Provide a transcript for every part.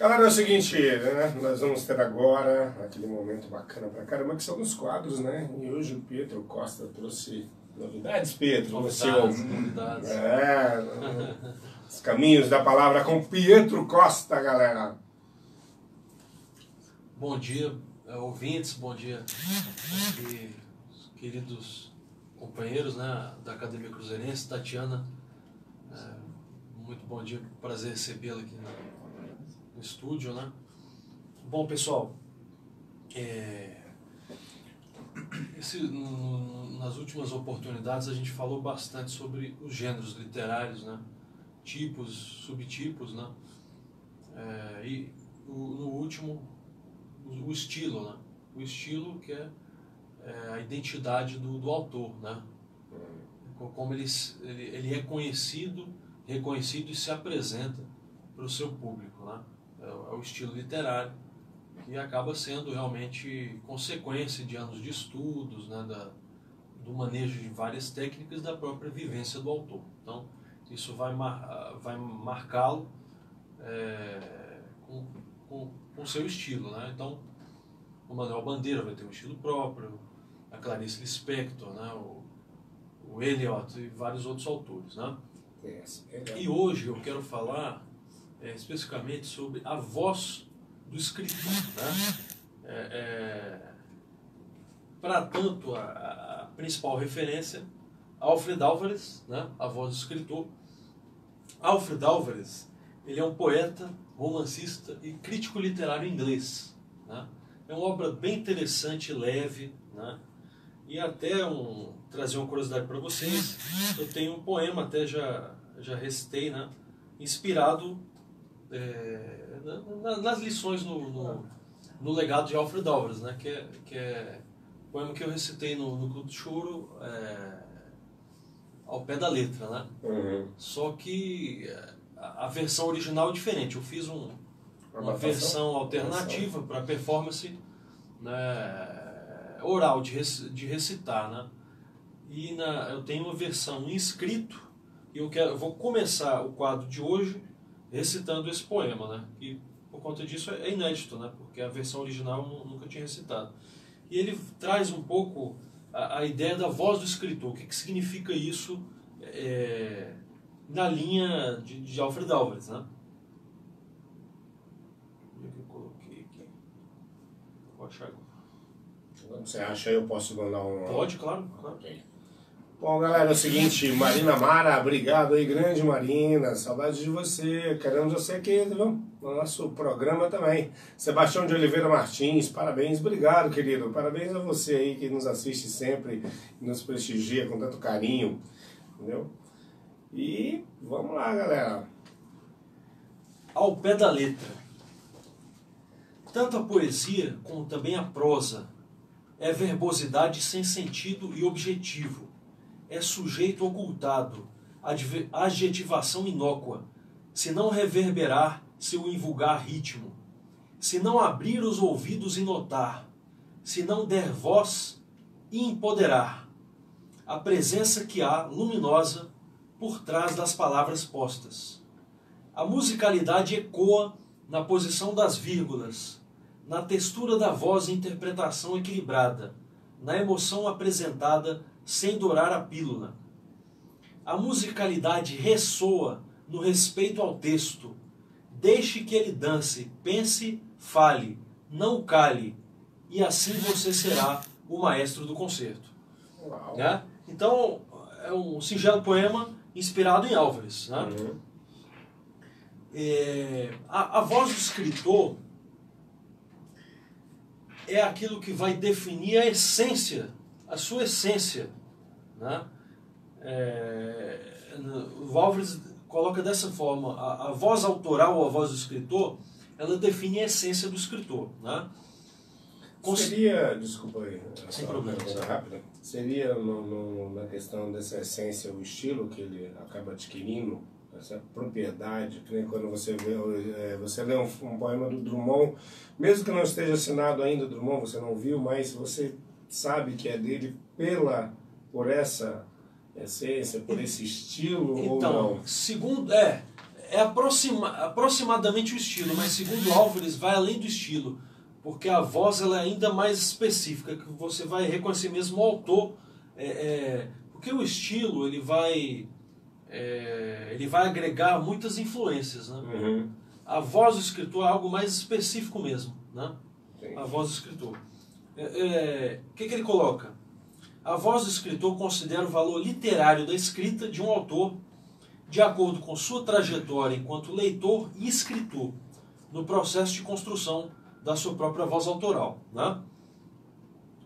Galera, é o seguinte, né? Nós vamos ter agora aquele momento bacana pra caramba, que são os quadros, né? E hoje o Pietro Costa trouxe novidades, Pietro, no seu. Novidades, novidades. É, os caminhos da palavra com Pietro Costa, galera. Bom dia, eh, ouvintes, bom dia, e, queridos companheiros né, da Academia Cruzeirense, Tatiana, é, muito bom dia, prazer recebê-la aqui no, no estúdio. Né? Bom, pessoal, é, esse, no- nas últimas oportunidades a gente falou bastante sobre os gêneros literários, né? tipos, subtipos, né? É, e o- no último, o, o estilo, né? O estilo que é, é, a identidade do, do autor, né? Co- Como ele, ele, ele é conhecido, reconhecido e se apresenta para o seu público, né? É, o- é o estilo literário que acaba sendo realmente consequência de anos de estudos, né? Da, do manejo de várias técnicas da própria vivência do autor. Então, isso vai, mar, vai marcá-lo é, com, com, com o seu estilo. Né? Então, o Manuel Bandeira vai ter um estilo próprio, a Clarice Lispector, né? o, o Eliot e vários outros autores. Né? E hoje eu quero falar é, especificamente sobre a voz do escritor. Né? Para tanto, a- a principal referência, Alfred Álvares, né? a voz do escritor. Alfred Álvares ele é um poeta, romancista e crítico literário inglês. Né? É uma obra bem interessante, leve, né? e até um, trazer uma curiosidade para vocês, eu tenho um poema, até já, já recitei, né? inspirado é, na- na- nas lições no, no, no legado de Alfred Álvares, né? que, é, que é um poema que eu recitei no, no Clube do Choro é, ao pé da letra. Né? Uhum. Só que é, a, a versão original é diferente. Eu fiz um, uma versão alternativa para performance né, oral, de, rec- de recitar. Né? E na, eu tenho uma versão em escrito e eu, quero, eu vou começar o quadro de hoje recitando esse poema. Né? E por conta disso é inédito, né? porque a versão original eu nu- nunca tinha recitado. E ele traz um pouco a, a ideia da voz do escritor. O que, que significa isso é, na linha de, de Alfred Álvares, né? Onde é que eu coloquei aqui? Vou achar agora. Quando você acha, eu posso mandar um. Pode, claro, claro. Bom, galera, é o seguinte, Marina Mara, obrigado aí, grande Marina, saudades de você, queremos você aqui, viu? No nosso programa também. Sebastião de Oliveira Martins, parabéns, obrigado, querido, parabéns a você aí que nos assiste sempre, nos prestigia com tanto carinho, entendeu? E vamos lá, galera. Ao pé da letra. Tanto a poesia como também a prosa é verbosidade sem sentido e objetivo. É sujeito ocultado, adjetivação inócua, se não reverberar seu invulgar ritmo, se não abrir os ouvidos e notar, se não der voz e empoderar a presença que há luminosa por trás das palavras postas. A musicalidade ecoa na posição das vírgulas, na textura da voz e interpretação equilibrada, na emoção apresentada sem dourar a pílula. A musicalidade ressoa no respeito ao texto. Deixe que ele dance, pense, fale, não cale, e assim você será o maestro do concerto. Né? Então, é um singelo poema inspirado em Álvares. Né? Uhum. É, a, a voz do escritor é aquilo que vai definir a essência, a sua essência. Né? É, o Álvares coloca dessa forma, a, a voz autoral ou a voz do escritor, ela define a essência do escritor. Né? Cons- Seria, desculpa aí, Sem problema, rápida. Seria no, no- na questão dessa essência, o estilo que ele acaba adquirindo, essa propriedade, que nem quando você vê, é, você lê um, um poema do Drummond, mesmo que não esteja assinado ainda Drummond, você não viu, mas você sabe que é dele pela, por essa essência, por esse estilo ou Então, não? segundo, é, é aproxima, aproximadamente o estilo, mas segundo Álvares vai além do estilo, porque a voz ela é ainda mais específica, que você vai reconhecer mesmo o autor, é, é, porque o estilo ele vai é, ele vai agregar muitas influências, né? Uhum. A voz do escritor é algo mais específico mesmo, né? Entendi. A voz do escritor. É, é, O que, que ele coloca? A voz do escritor considera o valor literário da escrita de um autor de acordo com sua trajetória enquanto leitor e escritor no processo de construção da sua própria voz autoral. Né?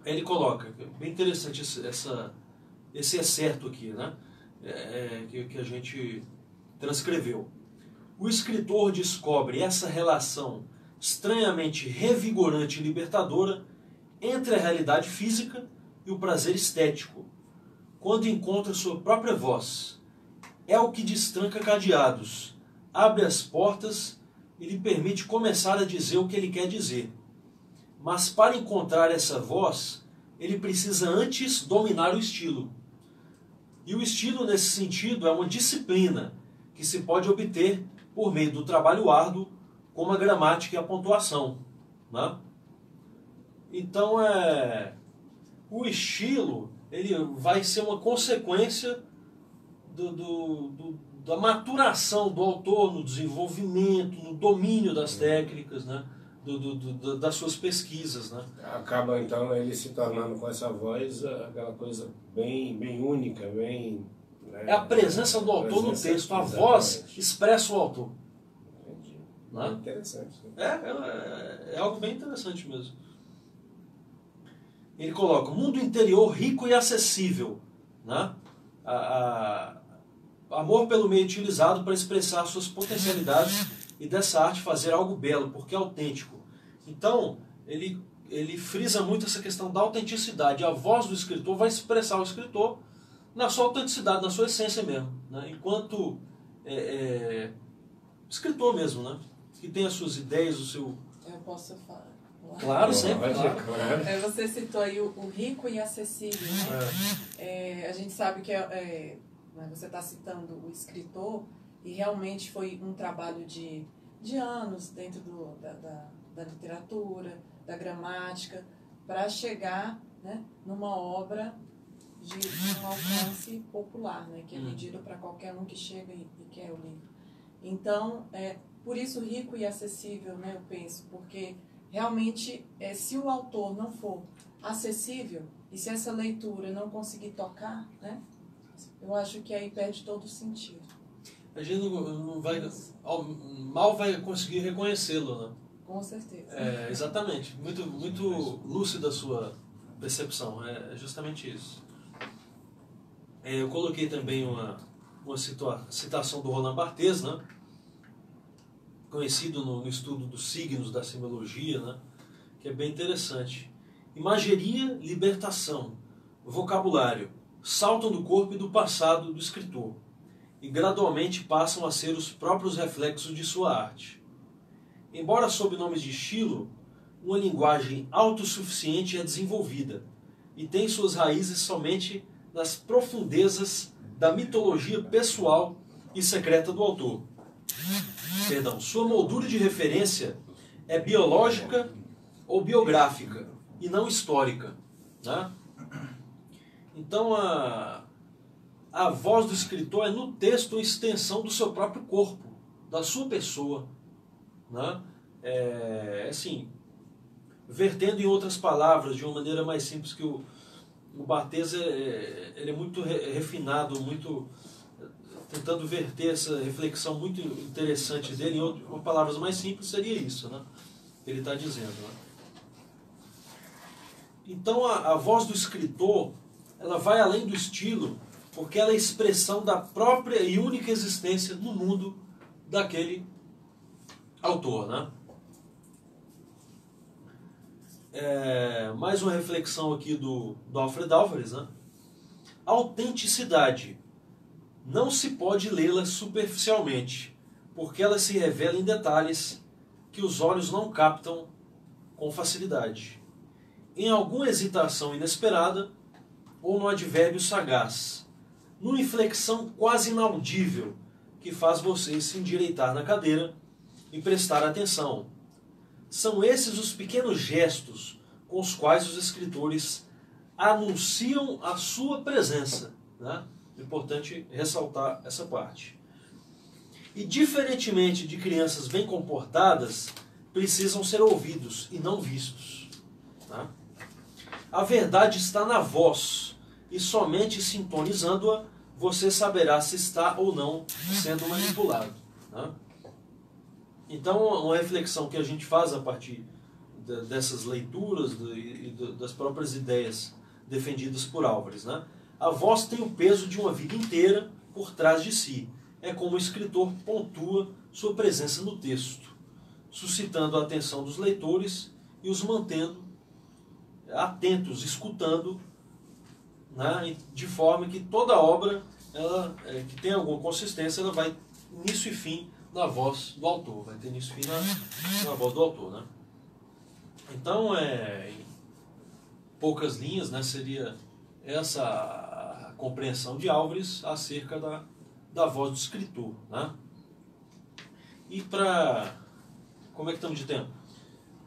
Ele coloca, bem interessante esse, essa, esse excerto aqui, né? É, é, que, que a gente transcreveu. O escritor descobre essa relação estranhamente revigorante e libertadora entre a realidade física e o prazer estético, quando encontra sua própria voz. É o que destranca cadeados, abre as portas e lhe permite começar a dizer o que ele quer dizer. Mas para encontrar essa voz, ele precisa antes dominar o estilo. E o estilo, nesse sentido, é uma disciplina que se pode obter por meio do trabalho árduo, como a gramática e a pontuação. Né? Então, é, o estilo ele vai ser uma consequência do, do, do, da maturação do autor no desenvolvimento, no domínio das técnicas, né? das suas pesquisas. Né? Acaba então ele se tornando com essa voz aquela coisa bem, bem única, bem. né? É a presença do autor no Presença, texto, a voz expressa o autor. Entendi. Né? Interessante. né? É, é, é algo bem interessante mesmo. Ele coloca mundo interior rico e acessível. Né? A, a- amor pelo meio utilizado para expressar suas potencialidades e dessa arte fazer algo belo, porque é autêntico. Então, ele, ele frisa muito essa questão da autenticidade. A voz do escritor vai expressar o escritor na sua autenticidade, na sua essência mesmo. Né? Enquanto é, é, escritor mesmo, né? que tem as suas ideias, o seu, Eu posso falar. Claro, sempre, claro. claro. É, você citou aí o, o rico e acessível, né? É, a gente sabe que é, é, né, você está citando o escritor e realmente foi um trabalho de, de anos dentro do, da, da, da literatura, da gramática, para chegar né, numa obra de, de um alcance popular, né, que é Hum. medido para qualquer um que chega e, e quer o livro. Então, é, por isso rico e acessível, né, eu penso, porque realmente, é, se o autor não for acessível e se essa leitura não conseguir tocar, né, eu acho que aí perde todo o sentido. A gente não, não vai, mal vai conseguir reconhecê-lo, né? Com certeza. É, exatamente. Muito, muito lúcida a sua percepção. É justamente isso. É, eu coloquei também uma, uma citação do Roland Barthes, né? Conhecido no, no estudo dos signos da semiologia, né? que é bem interessante. Imageria, libertação, vocabulário, saltam do corpo e do passado do escritor e gradualmente passam a ser os próprios reflexos de sua arte. Embora sob nomes de estilo, uma linguagem autossuficiente é desenvolvida e tem suas raízes somente nas profundezas da mitologia pessoal e secreta do autor. Perdão, sua moldura de referência é biológica ou biográfica e não histórica. Né? Então a, a voz do escritor é no texto uma extensão do seu próprio corpo, da sua pessoa. Né? É, assim, vertendo em outras palavras, de uma maneira mais simples que o, o Barthes é, é- ele é muito re- refinado, muito tentando verter essa reflexão muito interessante dele em outras palavras mais simples seria isso, né? Ele está dizendo. Né? Então a, a voz do escritor ela vai além do estilo, porque ela é expressão da própria e única existência no mundo daquele autor, né? É, mais uma reflexão aqui do, do Alfred Álvares, né? Autenticidade. Não se pode lê-la superficialmente, porque ela se revela em detalhes que os olhos não captam com facilidade. Em alguma hesitação inesperada ou no advérbio sagaz, numa inflexão quase inaudível que faz você se endireitar na cadeira e prestar atenção. São esses os pequenos gestos com os quais os escritores anunciam a sua presença. Né? Importante ressaltar essa parte. E diferentemente de crianças bem comportadas, precisam ser ouvidos e não vistos. Tá? A verdade está na voz, e somente sintonizando-a você saberá se está ou não sendo manipulado. Né? Então, uma reflexão que a gente faz a partir dessas leituras e das próprias ideias defendidas por Álvares. Né? A voz tem o peso de uma vida inteira por trás de si. É como o escritor pontua sua presença no texto, suscitando a atenção dos leitores e os mantendo atentos, escutando, né? de forma que toda obra ela, é, que tem alguma consistência, ela vai início e fim na voz do autor, vai ter início e fim na, na voz do autor. Né? Então, é, poucas linhas, né, seria essa compreensão de Álvares acerca da, da voz do escritor. Né? E para. Como é que estamos de tempo?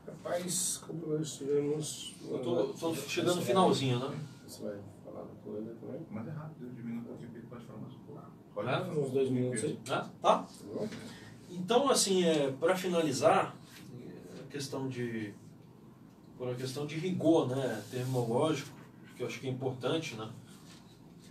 Rapaz, como nós estivemos. Estou chegando no finalzinho, né? Você vai falar da coisa também? Manda rápido, diminui um pouquinho, porque pode falar mais um pouco. Pode falar. Uns dois minutos aí. Ah, tá? Tá? Então, assim, é, para finalizar, é, a questão de. Por uma questão de rigor né, terminológico, que eu acho que é importante, né?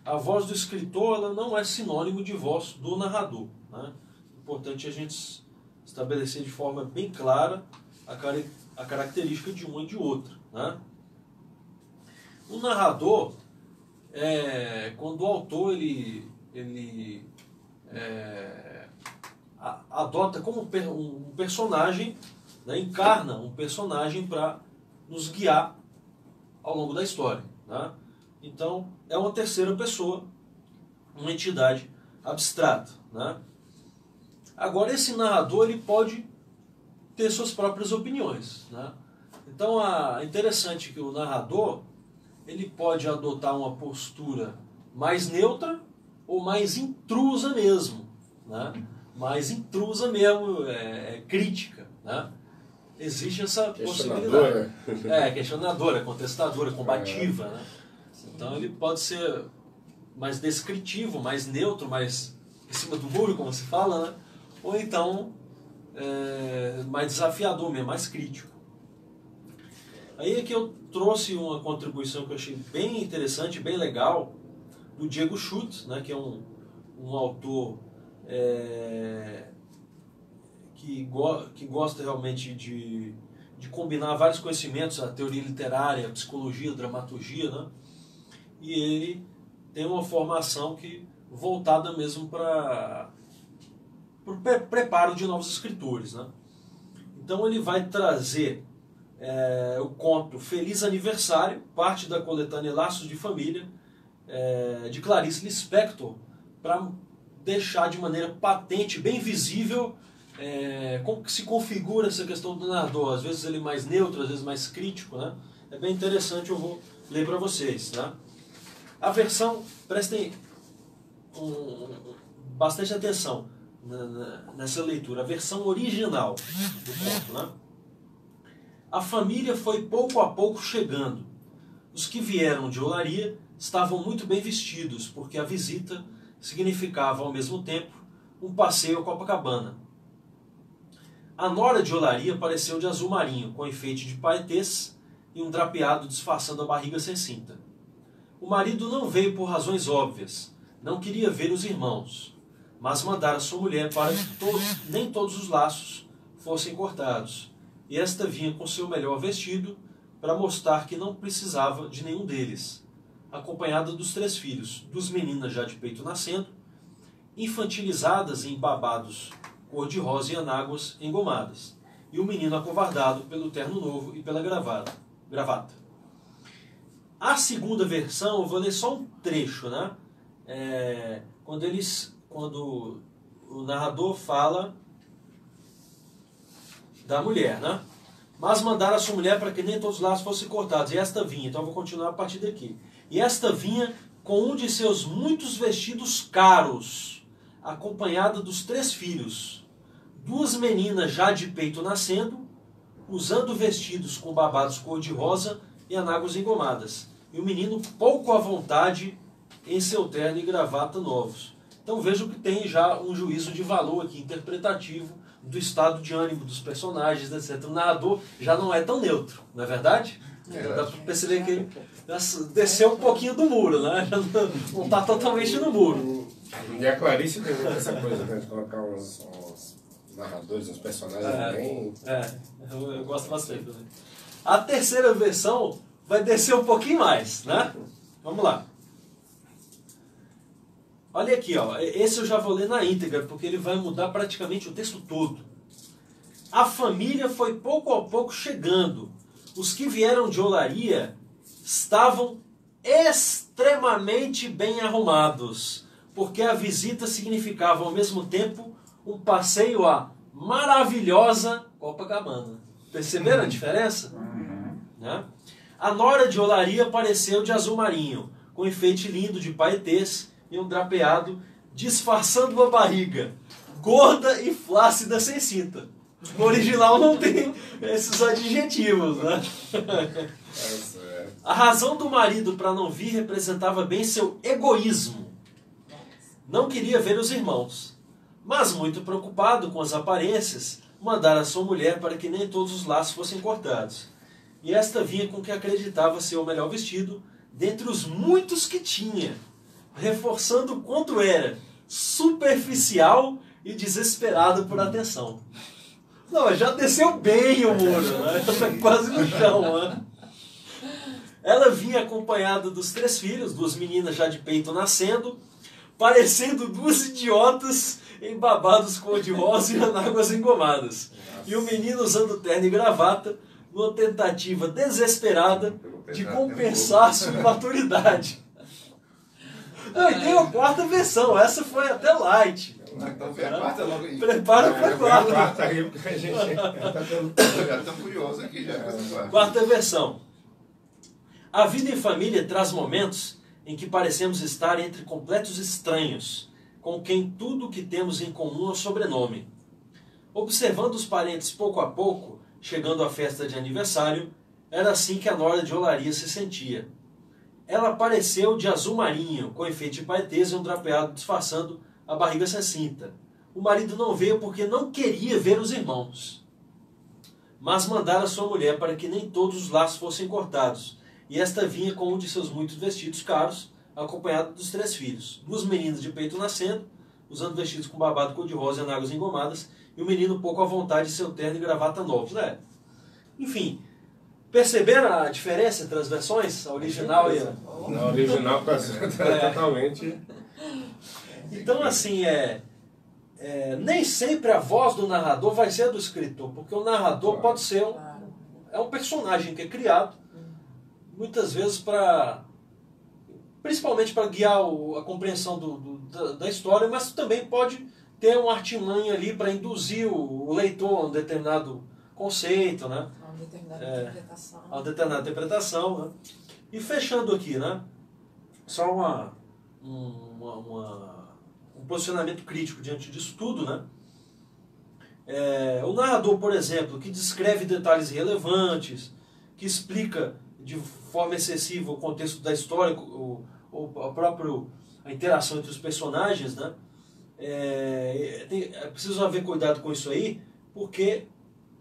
A voz do escritor não é sinônimo de voz do narrador. Né? Importante a gente estabelecer de forma bem clara a, cari- a característica de uma e de outra. Né? O narrador, é, quando o autor ele, ele é, a- adota como per- um personagem, né, encarna um personagem para nos guiar ao longo da história. Né? Então, é uma terceira pessoa, uma entidade abstrata. Né? Agora, esse narrador ele pode ter suas próprias opiniões. Né? Então, é interessante que o narrador ele pode adotar uma postura mais neutra ou mais intrusa mesmo. Né? Mais intrusa mesmo, é, é crítica. Né? Existe essa possibilidade. É, questionadora, contestadora, combativa. Né? Então ele pode ser mais descritivo, mais neutro, mais em cima do muro, como se fala, né? ou então é, mais desafiador mesmo, mais crítico. Aí é que eu trouxe uma contribuição que eu achei bem interessante, bem legal, do Diego Schutz, né, que é um, um autor é, que, go que gosta realmente de, de combinar vários conhecimentos, a teoria literária, a psicologia, a dramaturgia, né? E ele tem uma formação que voltada mesmo para o pre preparo de novos escritores. Né? Então ele vai trazer é, o conto Feliz Aniversário, parte da coletânea Laços de Família, é, de Clarice Lispector, para deixar de maneira patente, bem visível, é, como que se configura essa questão do narrador. Às vezes ele é mais neutro, às vezes mais crítico. Né? É bem interessante, eu vou ler para vocês. Né? A versão, prestem um, bastante atenção na, na, nessa leitura, a versão original do conto. Né? A família foi pouco a pouco chegando. Os que vieram de Olaria estavam muito bem vestidos, porque a visita significava ao mesmo tempo um passeio a Copacabana. A nora de Olaria apareceu de azul marinho, com enfeite de paetês e um drapeado disfarçando a barriga sem cinta. O marido não veio por razões óbvias, não queria ver os irmãos, mas mandara sua mulher para que to nem todos os laços fossem cortados, e esta vinha com seu melhor vestido para mostrar que não precisava de nenhum deles, acompanhada dos três filhos, duas meninas já de peito nascendo, infantilizadas em babados cor-de-rosa e anáguas engomadas, e o menino acovardado pelo terno novo e pela gravata. gravata. A segunda versão, eu vou ler só um trecho, né? É, quando eles, quando o narrador fala da mulher, né? Mas mandaram a sua mulher para que nem todos os laços fossem cortados. E esta vinha, então eu vou continuar a partir daqui. E esta vinha com um de seus muitos vestidos caros, acompanhada dos três filhos, duas meninas já de peito nascendo, usando vestidos com babados cor-de-rosa e anáguas engomadas, e o menino pouco à vontade em seu terno e gravata novos. Então vejo que tem já um juízo de valor aqui, interpretativo, do estado de ânimo dos personagens, etc. O narrador já não é tão neutro, não é verdade? É Dá para perceber que ele desceu um pouquinho do muro, né? Não está totalmente no muro. E a Clarice tem muito essa coisa né, de colocar uns, uns narradores, uns personagens é, bem. É, eu, eu gosto bastante. A terceira versão vai descer um pouquinho mais, né? Vamos lá. Olha aqui, ó. Esse eu já vou ler na íntegra, porque ele vai mudar praticamente o texto todo. A família foi pouco a pouco chegando. Os que vieram de Olaria estavam extremamente bem arrumados, porque a visita significava ao mesmo tempo um passeio à maravilhosa Copacabana. Perceberam a diferença? Uhum. Né? A nora de Olaria apareceu de azul marinho, com enfeite lindo de paetês e um drapeado disfarçando a barriga, gorda e flácida sem cinta. No original não tem esses adjetivos, né? A razão do marido para não vir representava bem seu egoísmo. Não queria ver os irmãos, mas muito preocupado com as aparências, mandara sua mulher para que nem todos os laços fossem cortados. E esta vinha com o que acreditava ser o melhor vestido, dentre os muitos que tinha reforçando o quanto era superficial e desesperado por atenção. Não, já desceu bem o muro, né? Tá quase no chão. Né? Ela vinha acompanhada dos três filhos, duas meninas já de peito nascendo, parecendo duas idiotas embabados cor-de-rosa e anáguas engomadas. E o menino usando terno e gravata, numa tentativa desesperada de compensar sua imaturidade. Não, e tem a quarta versão, essa foi até light. Então vem a quarta logo aí. Prepara para a quarta. quarta aí, porque a gente já está curioso aqui já Quarta versão. A vida em família traz momentos em que parecemos estar entre completos estranhos, com quem tudo o que temos em comum é o sobrenome. Observando os parentes pouco a pouco, chegando à festa de aniversário, era assim que a Nora de Olaria se sentia. Ela apareceu de azul marinho, com efeito de paetês e um drapeado disfarçando a barriga sem cinta. O marido não veio porque não queria ver os irmãos. Mas mandara sua mulher para que nem todos os laços fossem cortados. E esta vinha com um de seus muitos vestidos caros, acompanhado dos três filhos. Duas meninas de peito nascendo, usando vestidos com babado cor-de-rosa e anáguas engomadas, e o menino pouco à vontade, seu terno e gravata novos. Né? Enfim, Perceberam a diferença entre as versões? A original e a. Na original é. totalmente. Então, assim, é, é, nem sempre a voz do narrador vai ser a do escritor, porque o narrador claro. pode ser um, é um personagem que é criado, muitas vezes para. principalmente para guiar o, a compreensão do, do, da, da, história, mas também pode ter um artimanho ali para induzir o, leitor a um determinado conceito, né? determinada é, interpretação. A uma determinada interpretação. Né? E fechando aqui, né? só uma, uma, uma, um posicionamento crítico diante disso tudo. Né? É, o narrador, por exemplo, que descreve detalhes relevantes, que explica de forma excessiva o contexto da história, o, o, a própria a interação entre os personagens, né? É, tem, é preciso haver cuidado com isso aí, porque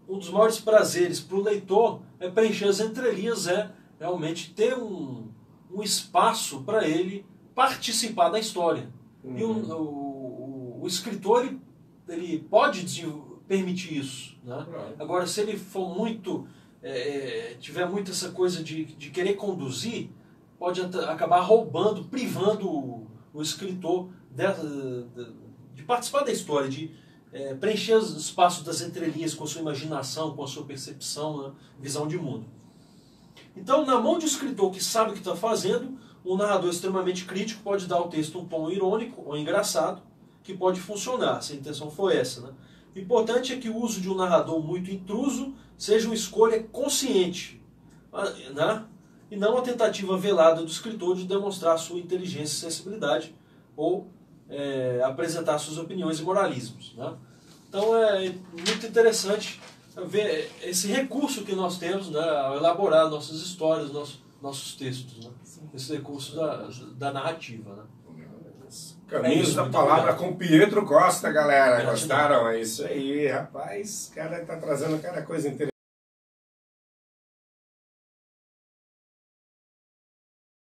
um dos maiores prazeres para o leitor é preencher as entrelinhas, é realmente ter um, um espaço para ele participar da história. Uhum. E o, o, o, escritor ele, ele pode permitir isso. Né? Uhum. Agora, se ele for muito. É, é, tiver muito essa coisa de, de querer conduzir, pode acabar roubando, privando o, o escritor de, de, de participar da história, de, é, preencher os espaços das entrelinhas com a sua imaginação, com a sua percepção, né, visão de mundo. Então, na mão de um escritor que sabe o que está fazendo, um narrador extremamente crítico pode dar ao texto um tom irônico ou engraçado, que pode funcionar, se a intenção for essa. Né? O importante é que o uso de um narrador muito intruso seja uma escolha consciente, né? e não uma tentativa velada do escritor de demonstrar sua inteligência e sensibilidade, ou é, apresentar suas opiniões e moralismos. Né? Então é muito interessante ver esse recurso que nós temos né, ao elaborar nossas histórias, nossos, nossos textos. Né? Esse recurso da, da narrativa. Né? Caminhos É isso, da palavra com Pietro Costa, galera. Gostaram? É isso aí, rapaz. O cara tá trazendo cada coisa interessante.